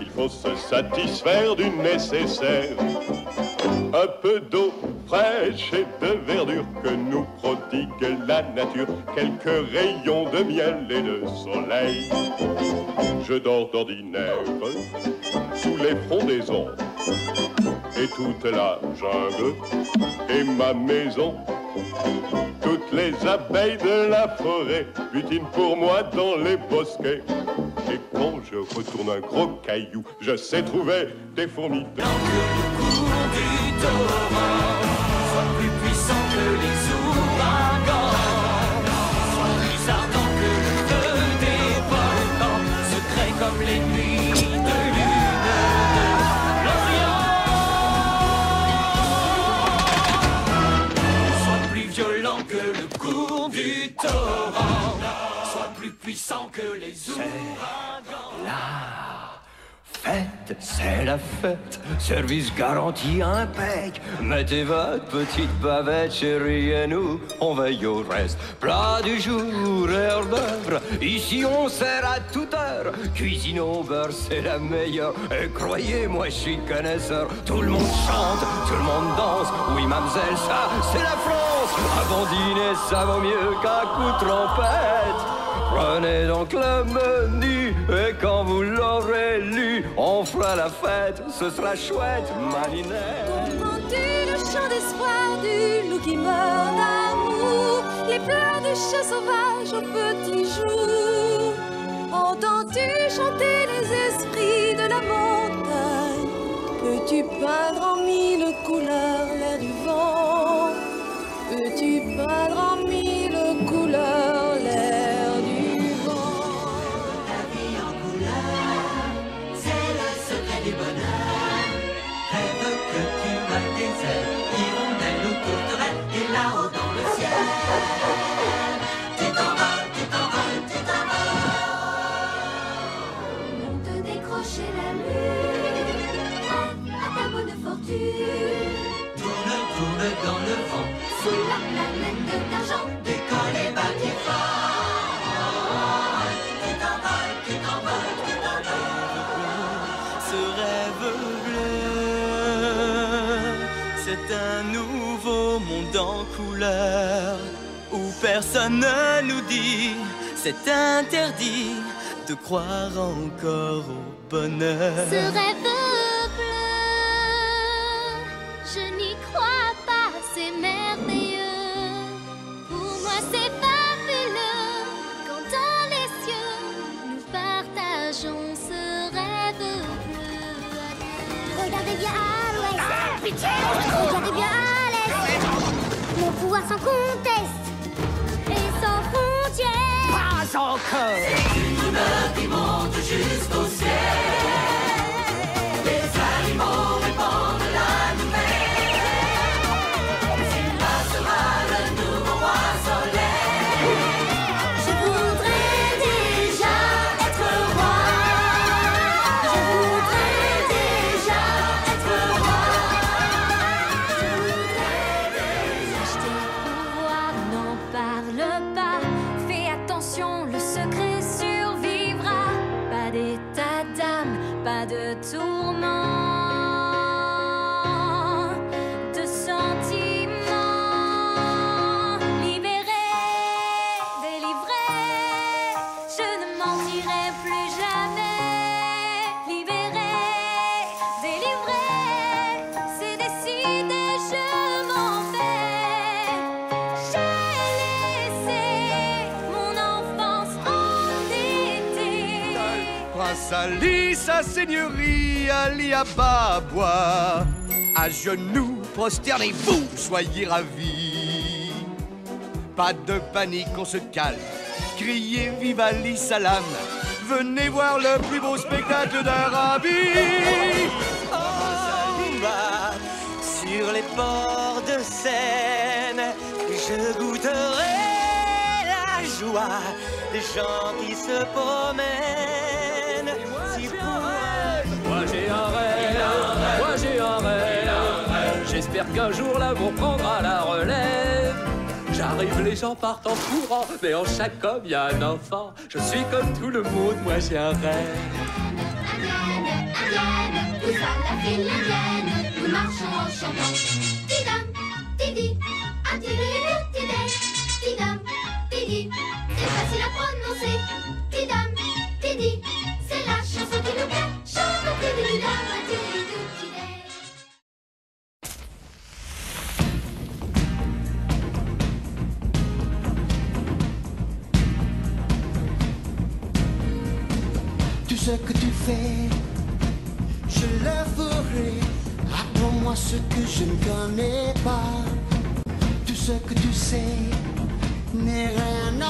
Il faut se satisfaire du nécessaire. Un peu d'eau fraîche et de verdure que nous prodigue la nature. Quelques rayons de miel et de soleil. Je dors d'ordinaire sous les frondaisons. Et toute la jungle est ma maison. Toutes les abeilles de la forêt butinent pour moi dans les bosquets. Quand je retourne un gros caillou, je sais trouver des fourmis. du torrent Sois plus puissant que les ouragans Sois plus ardent que le feu des volcans Secret comme les nuits de lune l'Orient Sois plus violent que le cours du torrent Sois plus puissant que les ouragans C'est la fête, service garanti impec. Mettez votre petite bavette, chérie, et nous, on veille au reste. Plat du jour, heure d'œuvre, ici on sert à toute heure. Cuisine au beurre, c'est la meilleure. Et croyez-moi, je suis connaisseur. Tout le monde chante, tout le monde danse. Oui, mademoiselle, ça, c'est la France. Bon dîner, ça vaut mieux qu'un coup de trompette. Prenez donc le menu et quand vous l'aurez lu, on fera la fête, ce sera chouette, malinette. Entends-tu le chant d'espoir du loup qui meurt d'amour Les pleurs du chat sauvage au petit jour. Entends-tu chanter les esprits de la montagne? Peux-tu peindre en mille couleurs l'air du vent? Peux-tu peindre en C'est un nouveau monde en couleur où personne ne nous dit c'est interdit de croire encore au bonheur. ce rêve partageons ce rêve bleu. Regardez bien à l'ouest, regardez bien à l'est. Mon pouvoir sans conteste et sans frontières. Pas encore Une humeur qui monte jusqu'au ciel. Pas Ali, sa seigneurie, Ali Ababa. À genoux, prosternez-vous, soyez ravis. Pas de panique, on se calme. Criez viva salam. Venez voir le plus beau spectacle d'Arabie. En sur les bords de Seine, je goûterai la joie des gens qui se promènent. Qu'un jour l'amour prendra la relève. J'arrive, les gens partent en courant, mais en chaque homme y a un enfant. Je suis comme tout le monde, moi j'ai un rêve. Indienne, indienne, tout ça la file indienne, nous marchons en chantant. Tidam, tidi, attirez tidé, tidam, tidi, c'est facile à prononcer. Ce que tu fais, je le ferai. Apprends-moi ce que je ne connais pas. Tout ce que tu sais n'est rien